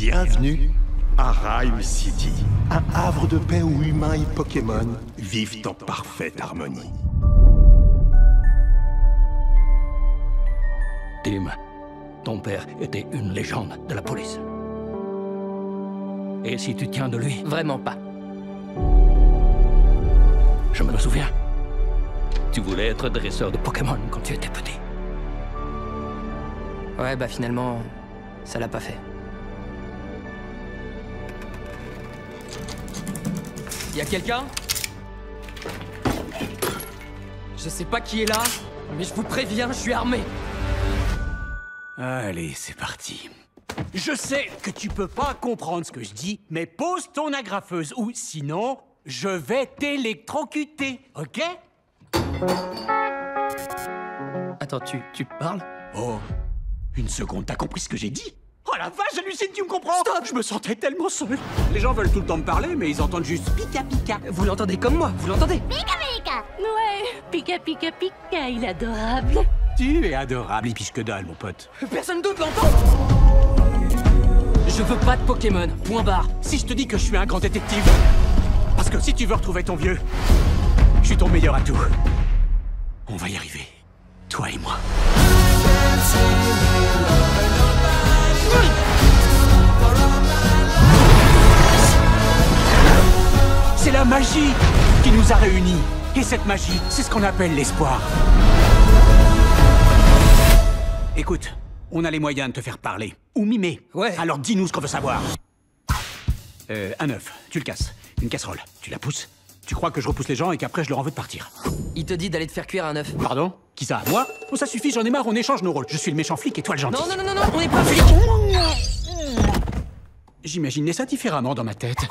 Bienvenue à Rhyme City, un havre de paix où humains et Pokémon vivent en parfaite harmonie. Tim, ton père était une légende de la police. Et si tu tiens de lui? Vraiment pas. Je me souviens. Tu voulais être dresseur de Pokémon quand tu étais petit. Ouais, bah finalement, ça l'a pas fait. Y a quelqu'un? Je sais pas qui est là, mais je vous préviens, je suis armé. Allez, c'est parti. Je sais que tu peux pas comprendre ce que je dis, mais pose ton agrafeuse ou sinon, je vais t'électrocuter, ok? Attends, tu, tu parles? Oh, une seconde, t'as compris ce que j'ai dit? Oh la vache, j'hallucine, tu me comprends Stop Je me sentais tellement seul. Les gens veulent tout le temps me parler, mais ils entendent juste pika pika. Vous l'entendez comme moi, vous l'entendez Ouais, Pika Pika Pika, il est adorable. Tu es adorable, et que dalle, mon pote. Personne d'autre l'entend Je veux pas de Pokémon, point barre. Si je te dis que je suis un grand détective, parce que si tu veux retrouver ton vieux, je suis ton meilleur atout. On va y arriver, toi et moi. Magie qui nous a réunis. Et cette magie, c'est ce qu'on appelle l'espoir. Écoute, on a les moyens de te faire parler. Ou mimer. Ouais. Alors dis-nous ce qu'on veut savoir. Euh, un œuf, tu le casses. Une casserole, tu la pousses. Tu crois que je repousse les gens et qu'après je leur en veux de partir. Il te dit d'aller te faire cuire un œuf. Pardon? Qui ça? Moi? Oh, ça suffit, j'en ai marre, on échange nos rôles. Je suis le méchant flic et toi le gentil. Non, non, non, non, on est pas flics J'imaginais ça différemment dans ma tête.